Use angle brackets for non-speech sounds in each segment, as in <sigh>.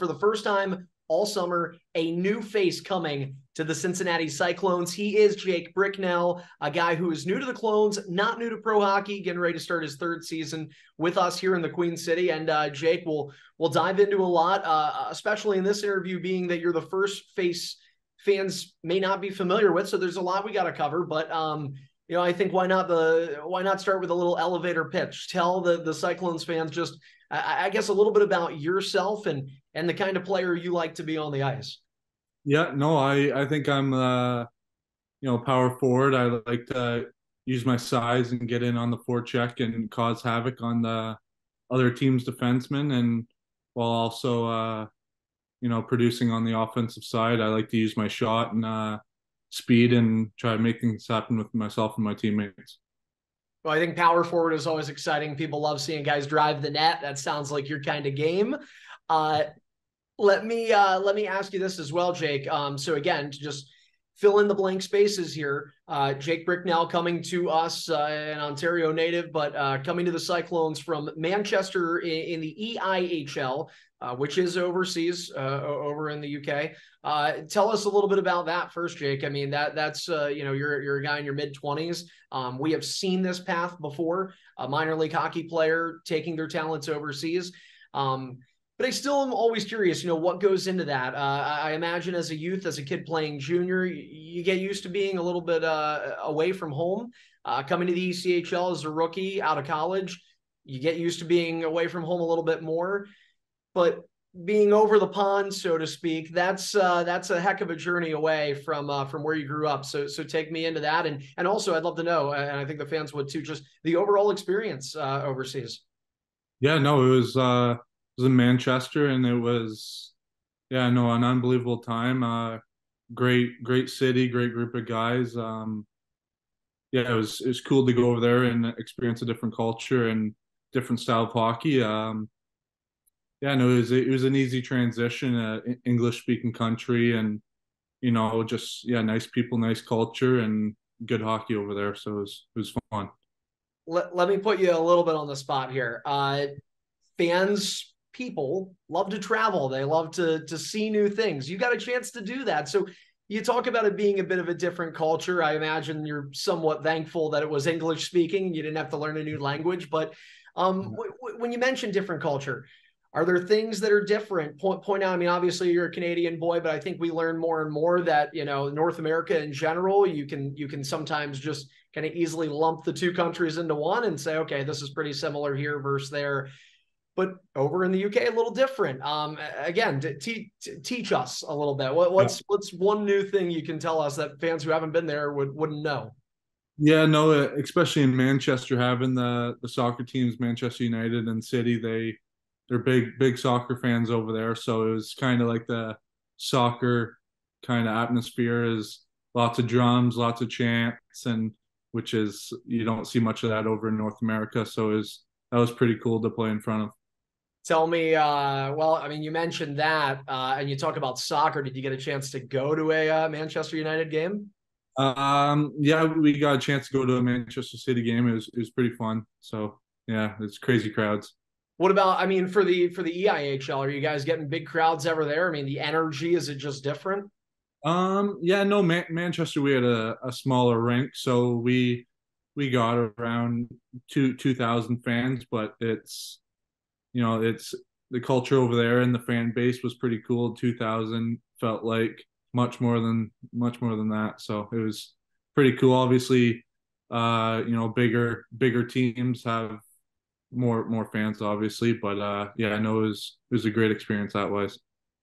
for the first time all summer, a new face coming to the Cincinnati Cyclones. He is Jake Bricknell, a guy who is new to the Clones, not new to pro hockey, getting ready to start his third season with us here in the Queen City. And uh, Jake will will dive into a lot, uh, especially in this interview, being that you're the first face fans may not be familiar with. So there's a lot we got to cover, but um, you know, I think why not the why not start with a little elevator pitch? Tell the the Cyclones fans just I, I guess a little bit about yourself and and the kind of player you like to be on the ice. Yeah, no, I I think I'm uh you know power forward. I like to use my size and get in on the forecheck and cause havoc on the other team's defensemen and while also uh you know producing on the offensive side. I like to use my shot and uh speed and try to make things happen with myself and my teammates. Well, I think power forward is always exciting. People love seeing guys drive the net. That sounds like your kind of game. Uh, let me uh, let me ask you this as well, Jake. Um, so again, to just fill in the blank spaces here. Uh, Jake Bricknell coming to us, uh, an Ontario native, but uh, coming to the Cyclones from Manchester in, in the EIHL, uh, which is overseas, uh, over in the UK. Uh, tell us a little bit about that first, Jake. I mean, that that's you know you're you're a guy in your mid twenties. Um, we have seen this path before. A minor league hockey player taking their talents overseas. Um, but I still am always curious, you know, what goes into that. Uh, I imagine as a youth, as a kid playing junior, you get used to being a little bit uh, away from home. Uh, coming to the ECHL as a rookie out of college, you get used to being away from home a little bit more. But being over the pond, so to speak, that's uh, that's a heck of a journey away from uh, from where you grew up. So so take me into that, and and also I'd love to know, and I think the fans would too, just the overall experience uh, overseas. Yeah, no, it was was in Manchester, and it was yeah, no, an unbelievable time. Uh, great, great city, great group of guys. Um, yeah, it was it was cool to go over there and experience a different culture and different style of hockey. Um, yeah, no, it was it was an easy transition, uh, English speaking country, and you know, just yeah, nice people, nice culture, and good hockey over there. So it was it was fun. Let, let me put you a little bit on the spot here. Uh, fans people love to travel. They love to to see new things. You got a chance to do that. So you talk about it being a bit of a different culture. I imagine you're somewhat thankful that it was English speaking. You didn't have to learn a new language. But um, mm-hmm. w- w- when you mention different culture, are there things that are different? Point point out. I mean, obviously you're a Canadian boy, but I think we learn more and more that you know North America in general. You can you can sometimes just kind of easily lump the two countries into one and say, okay, this is pretty similar here versus there but over in the UK, a little different. Um, again, te- to teach us a little bit. What, what's yeah. what's one new thing you can tell us that fans who haven't been there would wouldn't know? Yeah, no, uh, especially in Manchester, having the the soccer teams, Manchester United and City, they they're big big soccer fans over there. So it was kind of like the soccer kind of atmosphere is lots of drums, lots of chants, and which is you don't see much of that over in North America. So it was that was pretty cool to play in front of. Tell me, uh, well, I mean, you mentioned that, uh, and you talk about soccer. Did you get a chance to go to a uh, Manchester United game? Um, yeah, we got a chance to go to a Manchester City game. It was it was pretty fun. So yeah, it's crazy crowds. What about? I mean, for the for the EIHL, are you guys getting big crowds ever there? I mean, the energy is it just different? Um, yeah, no, Man- Manchester we had a, a smaller rink, so we we got around two two thousand fans, but it's you know, it's the culture over there and the fan base was pretty cool. 2000 felt like much more than much more than that. So it was pretty cool. Obviously, uh, you know, bigger bigger teams have more more fans, obviously. But uh, yeah, I know it was it was a great experience that was.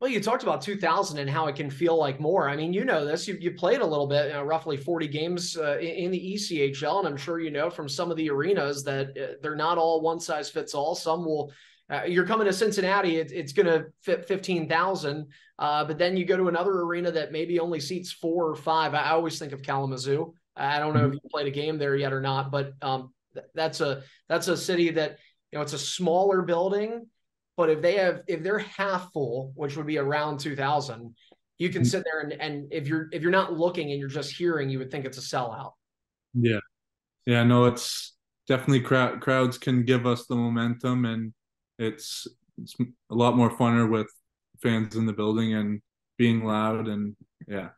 Well, you talked about 2000 and how it can feel like more. I mean, you know this. You, you played a little bit, you know, roughly 40 games uh, in, in, the ECHL, and I'm sure you know from some of the arenas that uh, they're not all one size fits all. Some will uh, you're coming to Cincinnati, it, it's going to fit 15,000. Uh, but then you go to another arena that maybe only seats four or five. I, always think of Kalamazoo. I don't know mm-hmm. if you played a game there yet or not, but um, th- that's a that's a city that you know it's a smaller building, but if they have if they're half full, which would be around 2,000, you can mm-hmm. sit there and and if you're if you're not looking and you're just hearing, you would think it's a sellout. Yeah, yeah, no, it's definitely crowd crowds can give us the momentum and it's it's a lot more funner with fans in the building and being loud and yeah.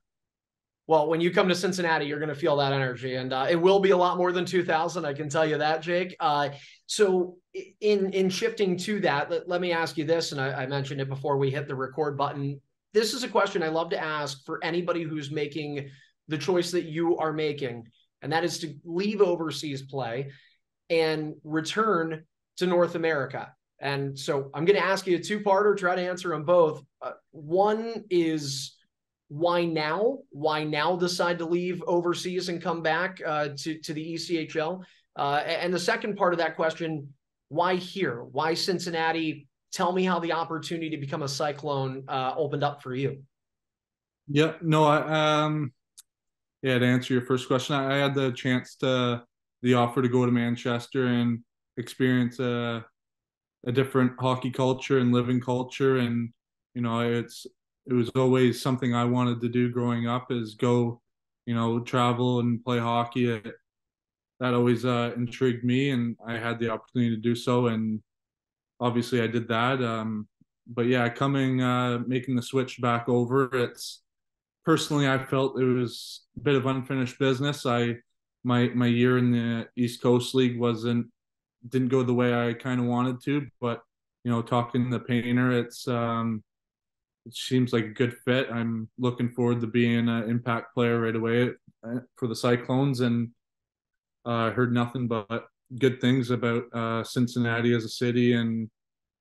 Well, when you come to Cincinnati, you're going to feel that energy, and uh, it will be a lot more than 2,000. I can tell you that, Jake. Uh, so, in in shifting to that, let, let me ask you this, and I, I mentioned it before we hit the record button. This is a question I love to ask for anybody who's making the choice that you are making, and that is to leave overseas play and return to North America. And so I'm going to ask you a two parter, try to answer them both. Uh, one is why now? Why now decide to leave overseas and come back uh, to, to the ECHL? Uh, and the second part of that question, why here? Why Cincinnati? Tell me how the opportunity to become a Cyclone uh, opened up for you. Yeah, no, I, um, yeah, to answer your first question, I, I had the chance to, the offer to go to Manchester and experience a a different hockey culture and living culture. And you know it's it was always something I wanted to do growing up is go you know travel and play hockey. It, that always uh, intrigued me and I had the opportunity to do so. And obviously I did that. Um, but yeah coming uh, making the switch back over it's personally I felt it was a bit of unfinished business. I my my year in the East Coast League wasn't didn't go the way I kind of wanted to, but you know, talking to the Painter, it's um, it seems like a good fit. I'm looking forward to being an impact player right away uh, for the Cyclones, and I uh, heard nothing but good things about uh, Cincinnati as a city and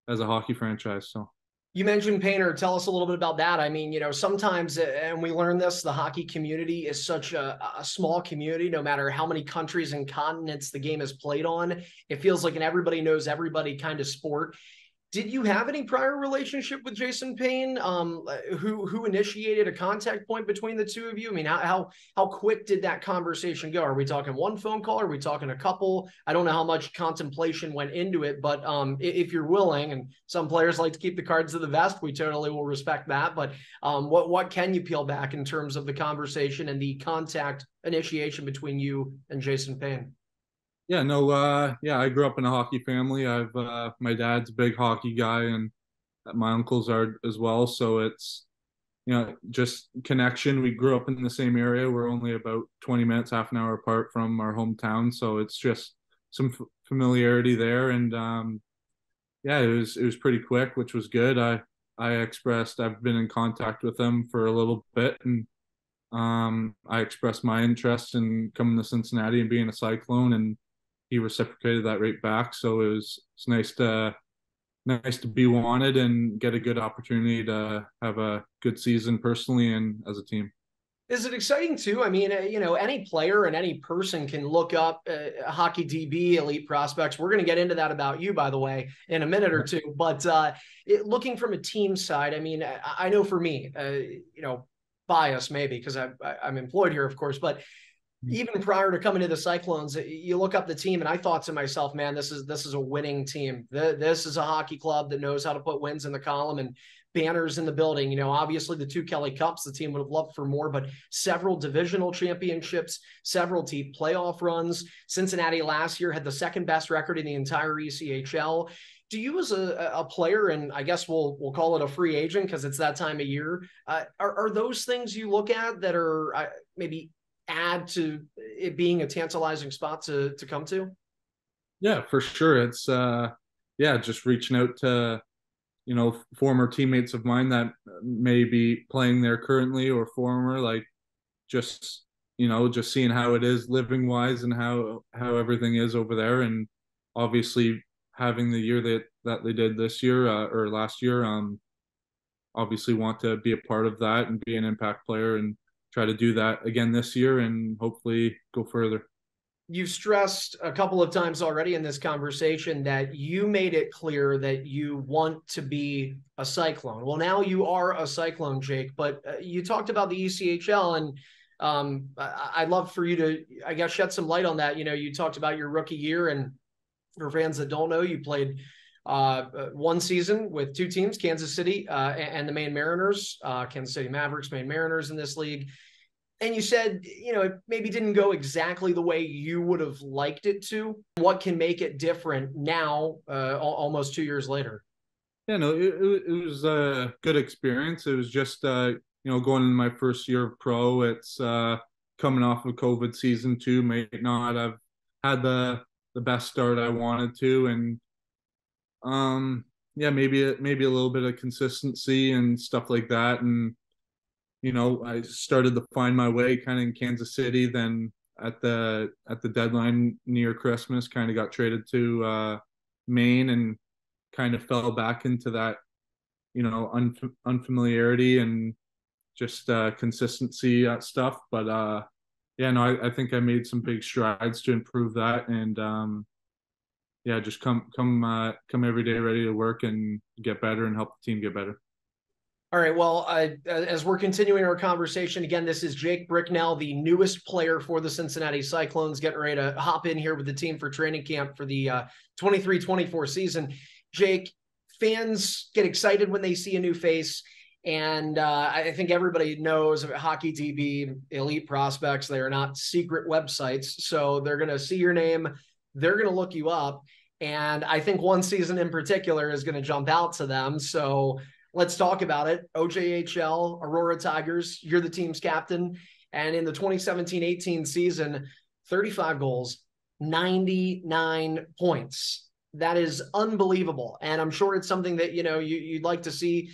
as a hockey franchise. So you mentioned Painter. Tell us a little bit about that. I mean, you know, sometimes, uh, and we learn this, the hockey community is such a, a, small community, no matter how many countries and continents the game is played on. It feels like an everybody knows everybody kind of sport. Did you have any prior relationship with Jason Payne? Um, who who initiated a contact point between the two of you? I mean, how how how quick did that conversation go? Are we talking one phone call? Are we talking a couple? I don't know how much contemplation went into it, but um, if you're willing, and some players like to keep the cards to the vest, we totally will respect that. But um, what what can you peel back in terms of the conversation and the contact initiation between you and Jason Payne? Yeah, no, uh, yeah, I grew up in a hockey family. I've uh, my dad's a big hockey guy, and my uncles are as well. So it's you know just connection. We grew up in the same area. We're only about twenty minutes, half an hour apart from our hometown. So it's just some f- familiarity there, and um, yeah, it was it was pretty quick, which was good. I I expressed I've been in contact with them for a little bit, and um, I expressed my interest in coming to Cincinnati and being a Cyclone, and he reciprocated that right back. So it was it's nice to nice to be wanted and get a good opportunity to have a good season personally and as a team. Is it exciting too? I mean, you know, any player and any person can look up uh, hockey DB elite prospects. We're going to get into that about you, by the way, in a minute or two. But uh, it, looking from a team side, I mean, I, I know for me, uh, you know, bias maybe because I, I'm employed here, of course, but even prior to coming to the Cyclones, you look up the team, and I thought to myself, man, this is this is a winning team. This is a hockey club that knows how to put wins in the column and banners in the building. You know, obviously the two Kelly Cups, the team would have loved for more, but several divisional championships, several team playoff runs. Cincinnati last year had the second best record in the entire ECHL. Do you, as a, a player, and I guess we'll we'll call it a free agent because it's that time of year, uh, are, are those things you look at that are uh, maybe add to it being a tantalizing spot to to come to? Yeah, for sure. It's uh yeah, just reaching out to you know former teammates of mine that may be playing there currently or former like just you know just seeing how it is living wise and how how everything is over there and obviously having the year that that they did this year uh, or last year um obviously want to be a part of that and be an impact player and try to do that again this year and hopefully go further. You've stressed a couple of times already in this conversation that you made it clear that you want to be a Cyclone. Well, now you are a Cyclone, Jake, but uh, you talked about the ECHL and um, I'd love for you to, I guess, shed some light on that. You know, you talked about your rookie year, and for fans that don't know, you played uh, uh one season with two teams, Kansas City uh, and the Maine Mariners, uh, Kansas City Mavericks, Maine Mariners in this league. And you said, you know, it maybe didn't go exactly the way you would have liked it to. What can make it different now, uh, almost two years later? Yeah, no, it, it was a good experience. It was just, uh, you know, going in my first year of pro. It's uh, coming off of COVID season two, may not have had the the best start I wanted to, and um, yeah, maybe maybe a little bit of consistency and stuff like that, and you know, I started to find my way kind of in Kansas City. Then at the at the deadline near Christmas, kind of got traded to uh, Maine and kind of fell back into that, you know, unf- unfamiliarity and just uh, consistency at stuff. But uh, yeah, no, I, I, think I made some big strides to improve that, and um, yeah, just come come uh, come every day ready to work and get better and help the team get better. All right. Well, uh, as we're continuing our conversation, again, this is Jake Bricknell, the newest player for the Cincinnati Cyclones, getting ready to hop in here with the team for training camp for the uh, 23 24 season. Jake, fans get excited when they see a new face. And uh, I think everybody knows Hockey DB, Elite Prospects. They are not secret websites. So they're going to see your name, they're going to look you up. And I think one season in particular is going to jump out to them. So let's talk about it. OJHL, Aurora Tigers, you're the team's captain. And in the 2017 18 season, 35 goals, 99 points. That is unbelievable. And I'm sure it's something that, you know, you, would like to see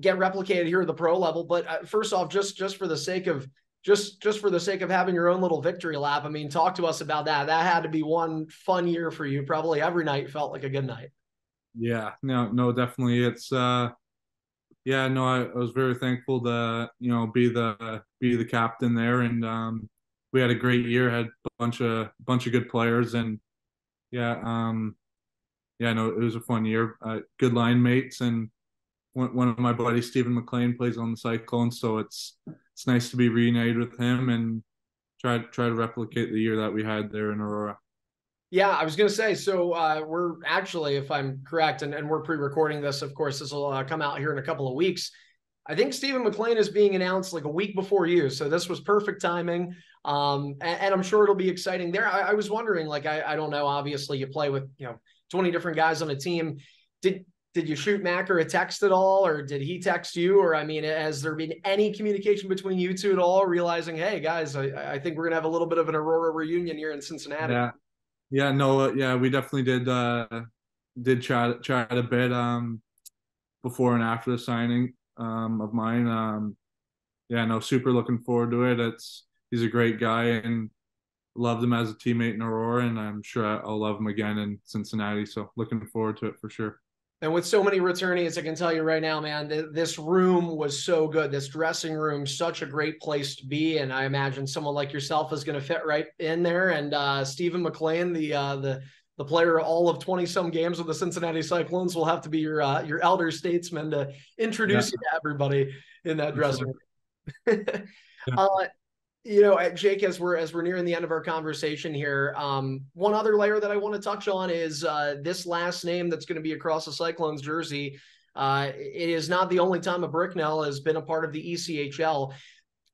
get replicated here at the pro level. But uh, first off, just just for the sake of just just for the sake of having your own little victory lap, I mean, talk to us about that. That had to be one fun year for you. Probably every night felt like a good night. Yeah, no, no, definitely. It's uh yeah, no, I, I, was very thankful to you know be the be the captain there, and um, we had a great year. Had a bunch of bunch of good players, and yeah, um, yeah, no, it was a fun year. Uh, good line mates, and one, one of my buddies, Stephen McLean, plays on the Cyclones, so it's it's nice to be reunited with him and try try to replicate the year that we had there in Aurora. Yeah, I was going to say. So uh, we're actually, if I'm correct, and, and we're pre-recording this. Of course, this will uh, come out here in a couple of weeks. I think Stephen McLean is being announced like a week before you, so this was perfect timing. Um, and, and, I'm sure it'll be exciting there. I, I was wondering, like, I, I, don't know. Obviously, you play with you know 20 different guys on a team. Did did you shoot Macker a text at all, or did he text you? Or I mean, has there been any communication between you two at all? Realizing, hey guys, I, I think we're gonna have a little bit of an Aurora reunion here in Cincinnati. Yeah, yeah, no, uh, yeah, we definitely did uh did chat chat a bit um before and after the signing um of mine. Um yeah, no, super looking forward to it. It's he's a great guy and loved him as a teammate in Aurora, and I'm sure I'll love him again in Cincinnati. So looking forward to it for sure. And with so many returnees, I can tell you right now, man, th- this room was so good. This dressing room, such a great place to be. And I imagine someone like yourself is going to fit right in there. And uh, Stephen McLean, the uh, the the player all of 20 some games with the Cincinnati Cyclones will have to be your uh, your elder statesman to introduce yeah. you to everybody in that dressing room. <laughs> yeah. uh, you know, Jake, as we're as we're nearing the end of our conversation here, um, one other layer that I want to touch on is uh, this last name that's going to be across the Cyclones jersey. Uh, it is not the only time a Bricknell has been a part of the ECHL.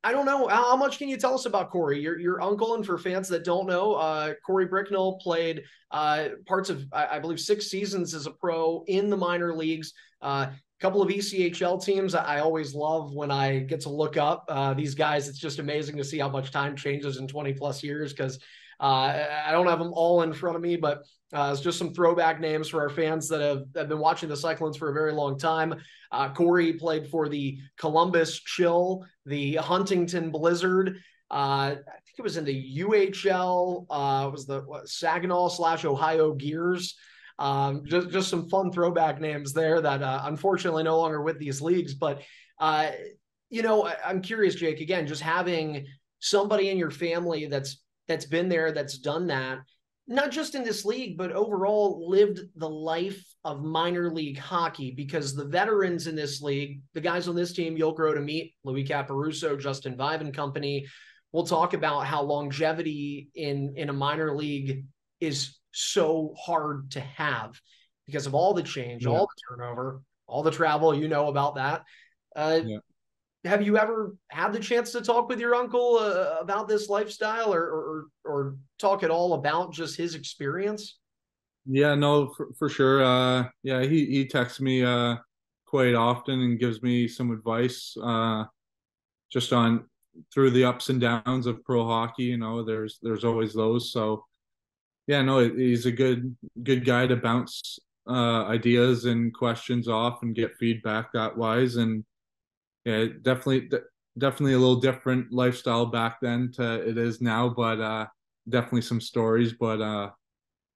I don't know how much can you tell us about Corey, your your uncle, and for fans that don't know, uh, Corey Bricknell played uh, parts of I, I, believe six seasons as a pro in the minor leagues. Uh, couple of ECHL teams I always love when I get to look up uh, these guys. It's just amazing to see how much time changes in 20 plus years because I don't have them all in front of me, but uh, it's just some throwback names for our fans that have, have been watching the Cyclones for a very long time. Uh, Corey played for the Columbus Chill, the Huntington Blizzard. Uh, I think it was in the UHL. Uh, it was the what, Saginaw slash Ohio Gears. Um, just just some fun throwback names there that uh, unfortunately no longer with these leagues. But uh, you know, I, I'm curious, Jake. Again, just having somebody in your family that's that's been there, that's done that, not just in this league, but overall lived the life of minor league hockey. Because the veterans in this league, the guys on this team, you'll grow to meet Louis Caporusso, Justin Vaive and company. We'll talk about how longevity in in a minor league is so hard to have because of all the change, yeah. all the turnover, all the travel. You know about that. Uh, yeah. Have you ever had the chance to talk with your uncle uh, about this lifestyle, or, or or talk at all about just his experience? Yeah, no, for, for sure. Uh, yeah, he he texts me uh quite often and gives me some advice uh just on through the ups and downs of pro hockey. You know, there's there's always those. So yeah, no, he's a good good guy to bounce uh, ideas and questions off and get feedback that wise. And yeah, definitely definitely a little different lifestyle back then to it is now, but uh, definitely some stories. But uh,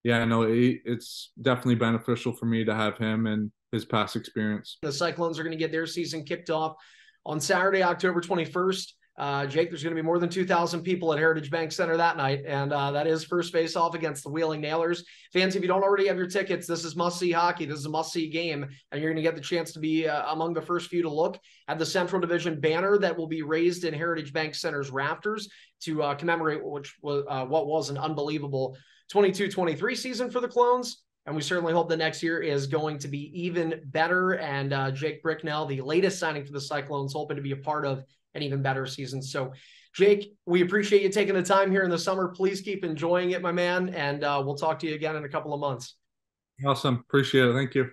yeah, no, it, it's definitely beneficial for me to have him and his past experience. The Cyclones are going to get their season kicked off on Saturday, October 21st. Uh, Jake, there's going to be more than 2,000 people at Heritage Bank Center that night, and uh, that is first face off against the Wheeling Nailers. Fans, if you don't already have your tickets, this is must see hockey. This is a must see game, and you're going to get the chance to be uh, among the first few to look at the Central Division banner that will be raised in Heritage Bank Center's rafters to uh, commemorate which was uh, what was an unbelievable 22-23 season for the Clones. And we certainly hope the next year is going to be even better. And uh, Jake Bricknell, the latest signing for the Cyclones, hoping to be a part of an even better season. So, Jake, we appreciate you taking the time here in the summer. Please keep enjoying it, my man. And uh, we'll talk to you again in a couple of months. Awesome. Appreciate it. Thank you.